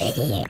Yeah.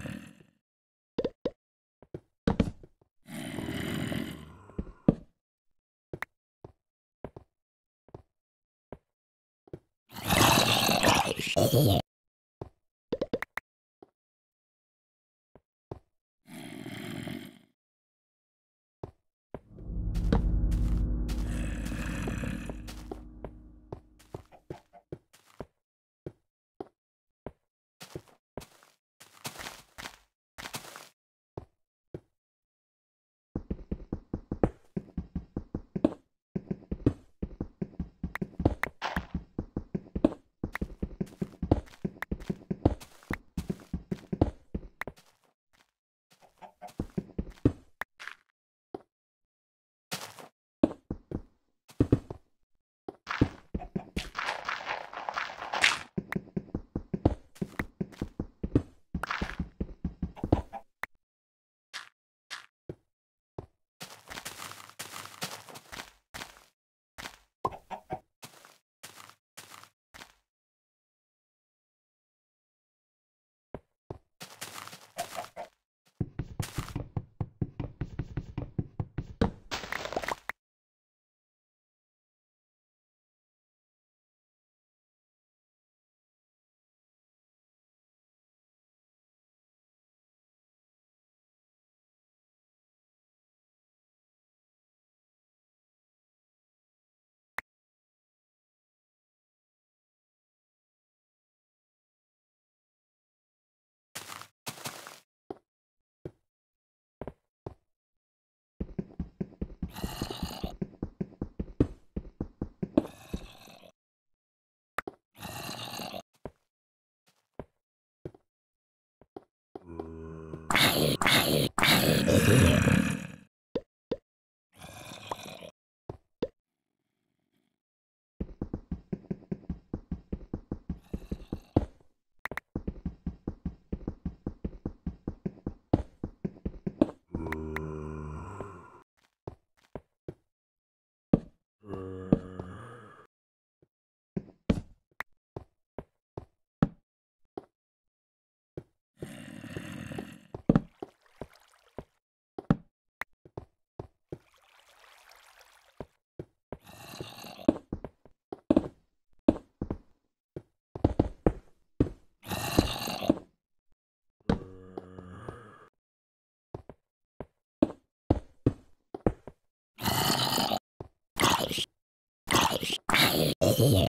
Mm-hmm.